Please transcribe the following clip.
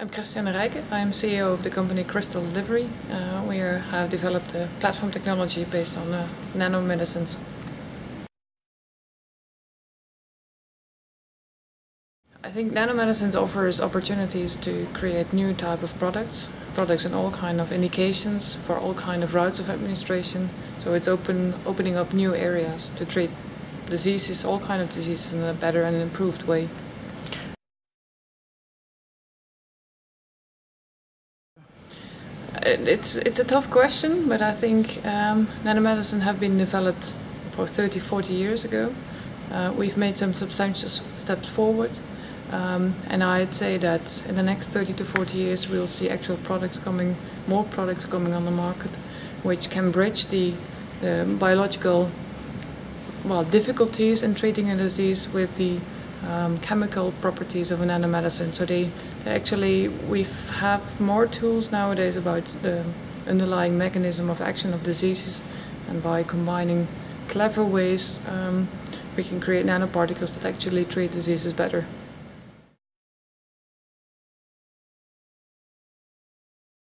I'm Cristianne Rijcken. I'm CEO of the company Cristal Delivery. Uh, we are, have developed a platform technology based on uh, nanomedicines. I think nanomedicines offers opportunities to create new type of products, products in all kind of indications for all kind of routes of administration. So it's open, opening up new areas to treat diseases, all kind of diseases in a better and improved way. It's it's a tough question, but I think um, nanomedicine have been developed for 30, 40 years ago. Uh, we've made some substantial steps forward, um, and I'd say that in the next 30 to 40 years we'll see actual products coming, more products coming on the market, which can bridge the, the biological well difficulties in treating a disease with the um, chemical properties of a nanomedicine. So they, they actually we have more tools nowadays about the underlying mechanism of action of diseases, and by combining clever ways, um, we can create nanoparticles that actually treat diseases better.